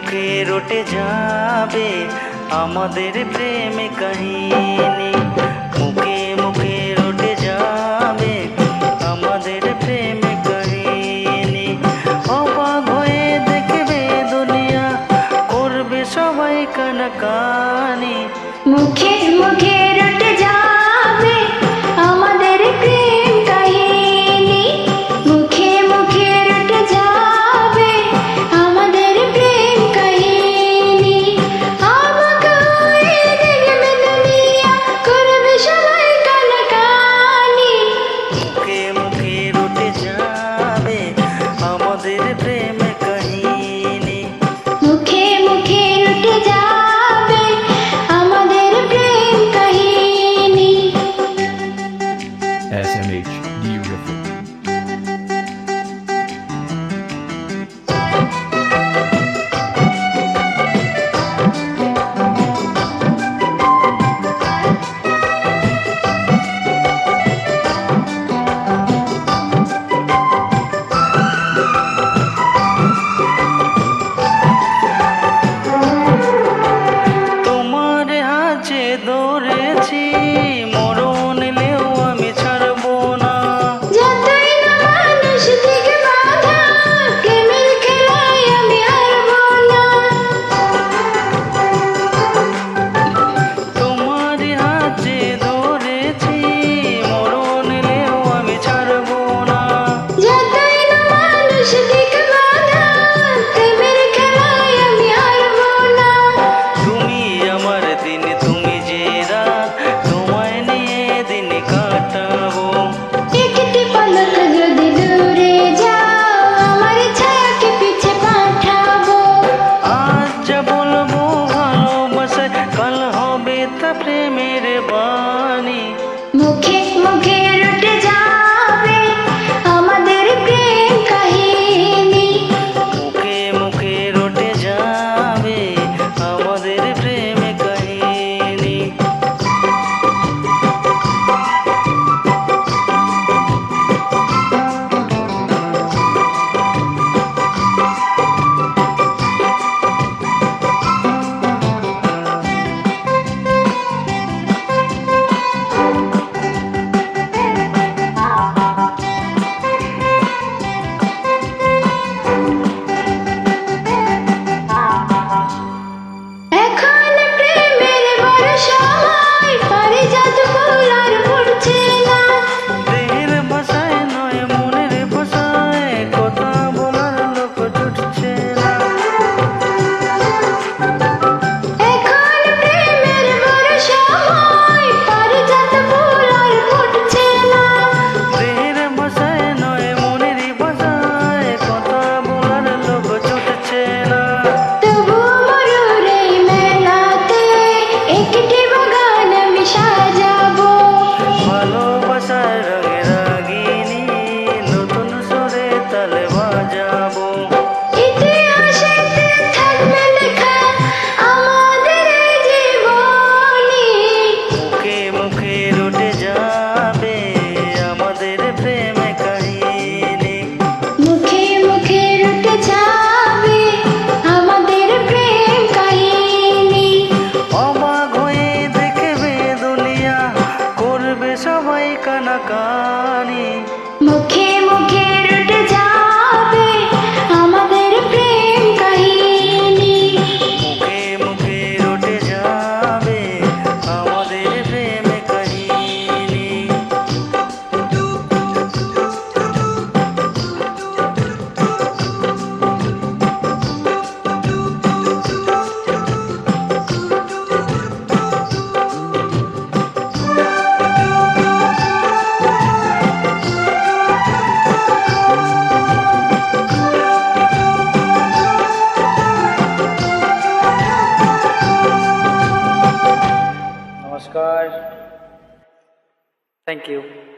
মুখে রটে যাবে আমাদের প্রেম কাহিনী। মুখে মুখে রটে যাবে আমাদের প্রেম কাহিনী। অবাক হয়ে দেখবে দুনিয়া, করবে সবাই কানা কানি মুখে মুখে প্রেমের সবাই কানা কানি মুখে মুখে Thank you.